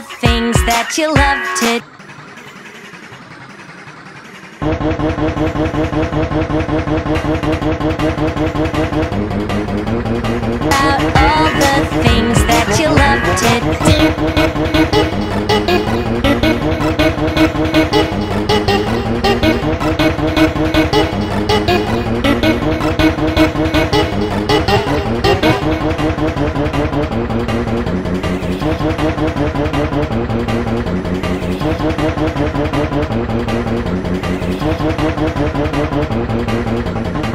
things that you love to About all the things that you love to do Thank you.